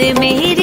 और मेरी